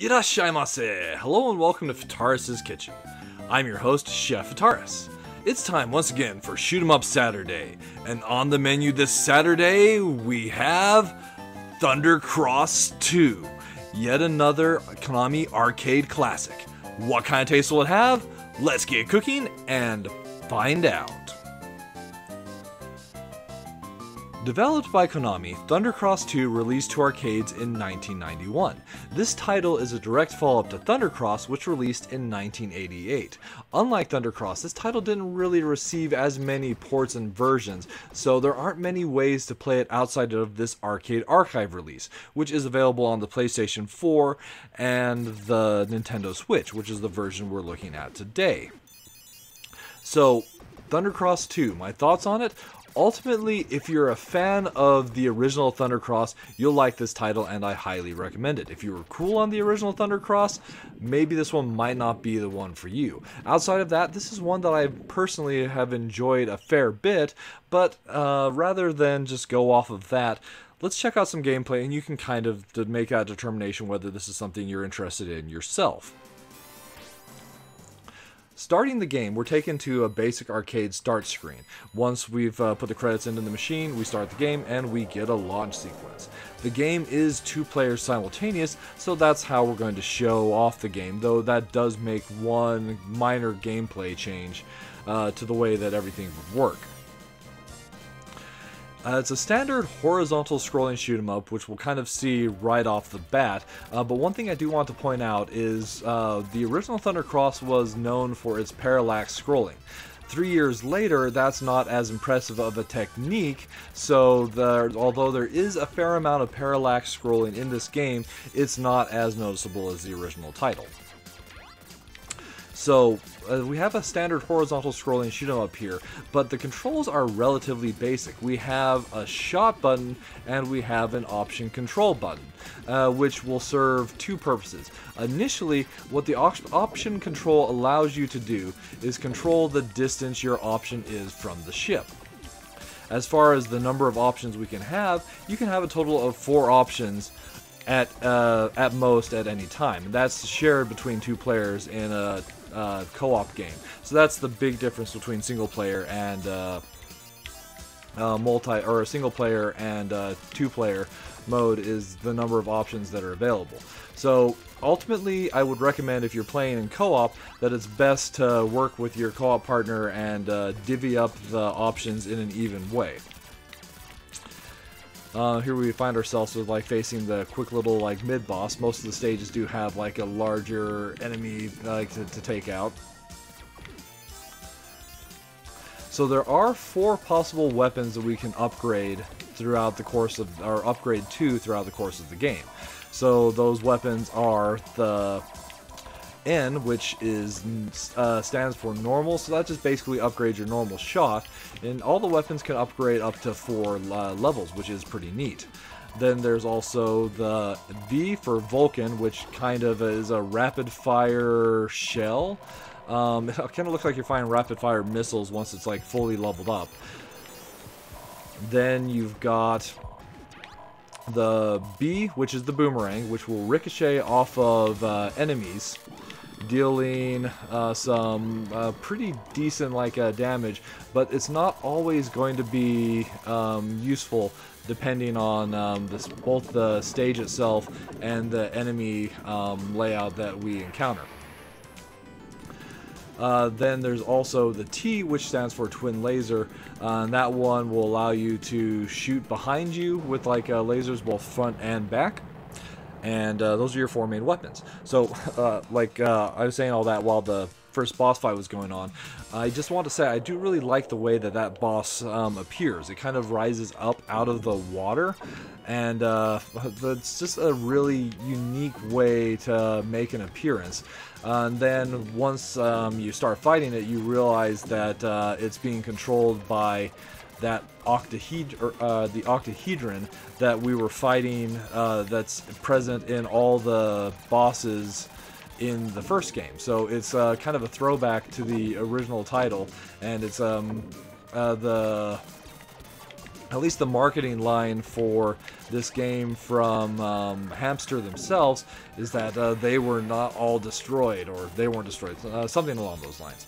Irashaimase! Hello and welcome to Fitaurus' Kitchen. I'm your host, Chef Fitaurus. It's time once again for Shoot 'em Up Saturday, and on the menu this Saturday we have Thunder Cross 2, yet another Konami arcade classic. What kind of taste will it have? Let's get cooking and find out. Developed by Konami, Thundercross 2 released to arcades in 1991. This title is a direct follow-up to Thundercross, which released in 1988. Unlike Thundercross, this title didn't really receive as many ports and versions, so there aren't many ways to play it outside of this arcade archive release, which is available on the PlayStation 4 and the Nintendo Switch, which is the version we're looking at today. So, Thundercross 2, my thoughts on it? Ultimately, if you're a fan of the original Thundercross, you'll like this title and I highly recommend it. If you were cool on the original Thundercross, maybe this one might not be the one for you. Outside of that, this is one that I personally have enjoyed a fair bit, but uh, rather than just go off of that, let's check out some gameplay and you can kind of make that determination whether this is something you're interested in yourself. Starting the game, we're taken to a basic arcade start screen. Once we've uh, put the credits into the machine, we start the game and we get a launch sequence. The game is two players simultaneous, so that's how we're going to show off the game, though that does make one minor gameplay change uh, to the way that everything would work. Uh, it's a standard horizontal scrolling shoot 'em up, which we'll kind of see right off the bat. Uh, but one thing I do want to point out is uh, the original Thunder Cross was known for its parallax scrolling. Three years later, that's not as impressive of a technique, so although there is a fair amount of parallax scrolling in this game, it's not as noticeable as the original title. So uh, we have a standard horizontal scrolling shoot 'em up here, but the controls are relatively basic. We have a shot button and we have an option control button, uh, which will serve two purposes. Initially, what the op option control allows you to do is control the distance your option is from the ship. As far as the number of options we can have, you can have a total of four options at uh, at most at any time. That's shared between two players in a uh, co-op game. So that's the big difference between single player and uh, uh, multi or single player and uh, two player mode is the number of options that are available. So ultimately, I would recommend if you're playing in co-op that it's best to work with your co-op partner and uh, divvy up the options in an even way. Uh, here we find ourselves with like facing the quick little like mid boss. Most of the stages do have like a larger enemy like to, to take out. So there are four possible weapons that we can upgrade throughout the course of, or upgrade to throughout the course of the game. So those weapons are the N, which is uh, stands for normal, so that just basically upgrades your normal shot, and all the weapons can upgrade up to four uh, levels, which is pretty neat. Then there's also the V for Vulcan, which kind of is a rapid fire shell. Um, it kind of looks like you're firing rapid fire missiles once it's like fully leveled up. Then you've got the B, which is the boomerang, which will ricochet off of uh, enemies dealing uh, some uh, pretty decent like uh, damage, but it's not always going to be um, useful depending on um, this, both the stage itself and the enemy um, layout that we encounter. Uh, then there's also the T, which stands for Twin Laser, uh, and that one will allow you to shoot behind you with like uh, lasers both front and back and uh, those are your four main weapons. So, uh, like uh, I was saying all that while the first boss fight was going on, I just want to say I do really like the way that that boss um, appears. It kind of rises up out of the water, and uh, it's just a really unique way to make an appearance. and then once um, you start fighting it, you realize that uh, it's being controlled by that octahedron, uh, the octahedron that we were fighting uh, that's present in all the bosses in the first game. So it's uh, kind of a throwback to the original title, and it's um, uh, the at least the marketing line for this game from um, Hamster themselves is that uh, they were not all destroyed, or they weren't destroyed, uh, something along those lines.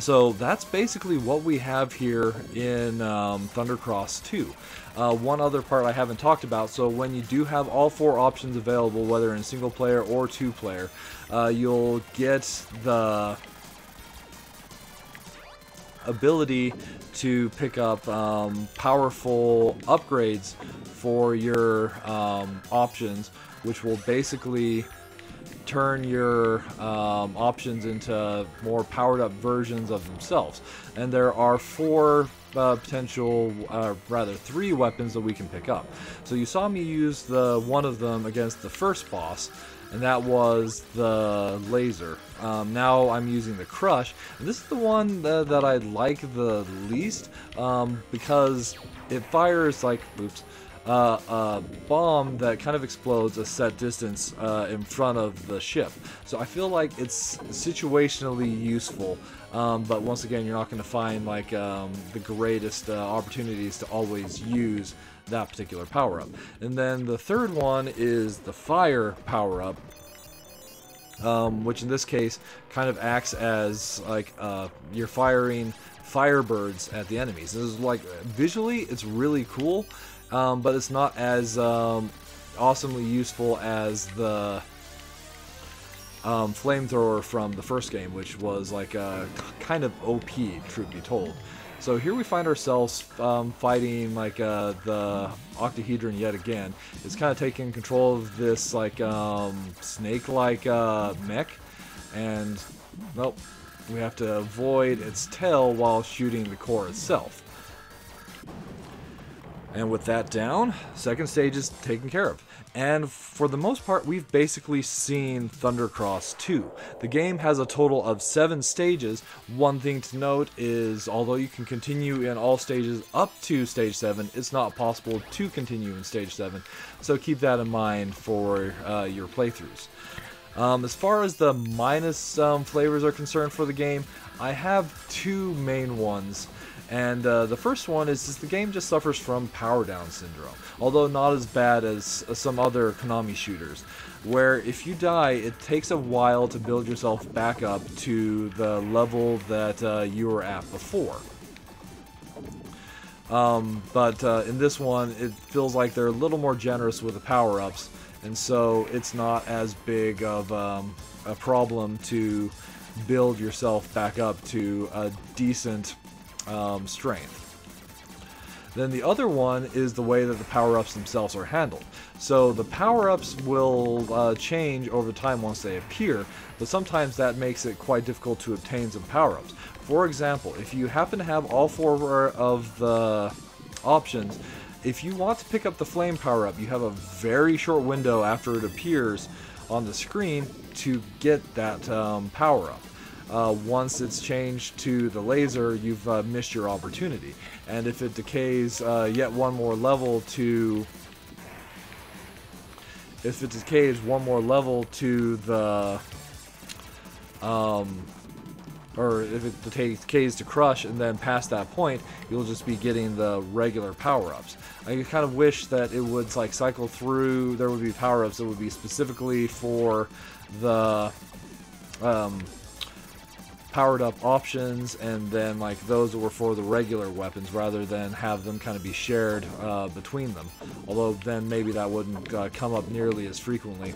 So that's basically what we have here in um, Thundercross 2. Uh, one other part I haven't talked about, so when you do have all four options available, whether in single player or two player, uh, you'll get the ability to pick up um, powerful upgrades for your um, options, which will basically turn your um, options into more powered up versions of themselves. And there are four uh, potential, uh, rather three weapons that we can pick up. So you saw me use the one of them against the first boss, and that was the laser. Um, now I'm using the crush, and this is the one that, that I like the least um, because it fires like, oops, uh, a bomb that kind of explodes a set distance uh, in front of the ship. So I feel like it's situationally useful, um, but once again, you're not going to find like um, the greatest uh, opportunities to always use that particular power up. And then the third one is the fire power up. Um, which in this case kind of acts as like uh, you're firing firebirds at the enemies. This is like visually, it's really cool um, but it's not as um, awesomely useful as the um, flamethrower from the first game, which was like a kind of OP, truth be told. So here we find ourselves um, fighting like uh, the octahedron yet again. It's kind of taking control of this like um, snake-like uh, mech, and nope, we have to avoid its tail while shooting the core itself. And with that down, second stage is taken care of. And for the most part, we've basically seen Thundercross 2. The game has a total of seven stages. One thing to note is, although you can continue in all stages up to stage 7, it's not possible to continue in stage 7. So keep that in mind for uh, your playthroughs. Um, as far as the minus um, flavors are concerned for the game, I have two main ones. And uh, the first one is, is the game just suffers from power down syndrome, although not as bad as uh, some other Konami shooters, where if you die, it takes a while to build yourself back up to the level that uh, you were at before. Um, but uh, in this one, it feels like they're a little more generous with the power-ups, and so it's not as big of um, a problem to build yourself back up to a decent um, strength. Then the other one is the way that the power-ups themselves are handled. So the power-ups will uh, change over time once they appear, but sometimes that makes it quite difficult to obtain some power-ups. For example, if you happen to have all four of the options, if you want to pick up the flame power-up, you have a very short window after it appears on the screen to get that um, power-up uh, once it's changed to the laser, you've uh, missed your opportunity. And if it decays uh, yet one more level to... If it decays one more level to the... Um, or if it decays to crush and then past that point, you'll just be getting the regular power-ups. I kind of wish that it would like cycle through, there would be power-ups that would be specifically for the um, powered up options and then like those were for the regular weapons rather than have them kind of be shared uh, between them. Although then maybe that wouldn't uh, come up nearly as frequently.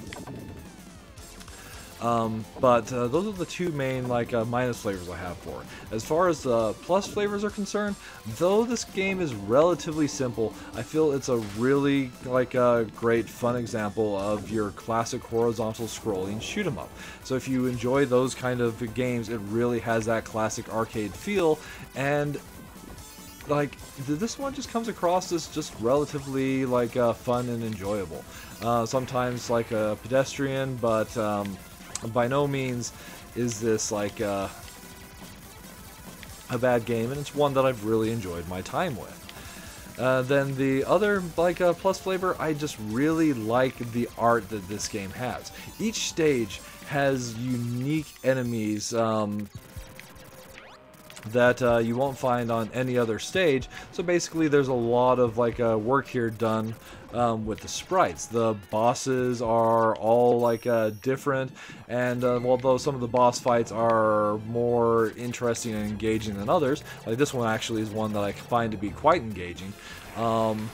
Um, but uh, those are the two main like uh, minus flavors I have for. As far as the plus flavors are concerned, though this game is relatively simple, I feel it's a really like a great fun example of your classic horizontal scrolling shoot 'em up. So if you enjoy those kind of games, it really has that classic arcade feel and like this one just comes across as just relatively like uh, fun and enjoyable. Uh, sometimes like a pedestrian, but um, by no means is this like uh, a bad game, and it's one that I've really enjoyed my time with. Uh, then the other like uh, plus flavor, I just really like the art that this game has. Each stage has unique enemies um, that uh, you won't find on any other stage. So basically, there's a lot of like uh, work here done um, with the sprites. The bosses are all like uh, different, and uh, although some of the boss fights are more interesting and engaging than others, like this one actually is one that I find to be quite engaging. Um,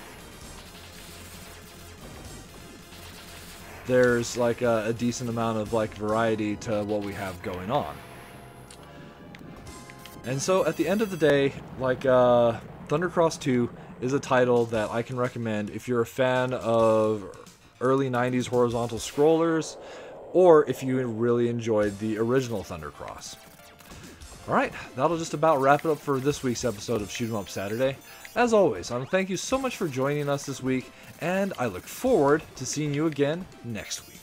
there's like a, a decent amount of like variety to what we have going on. And so at the end of the day, like uh, Thundercross 2 is a title that I can recommend if you're a fan of early 90s horizontal scrollers or if you really enjoyed the original Thundercross. Alright, that'll just about wrap it up for this week's episode of Shoot 'em Up Saturday. As always, I want to thank you so much for joining us this week, and I look forward to seeing you again next week.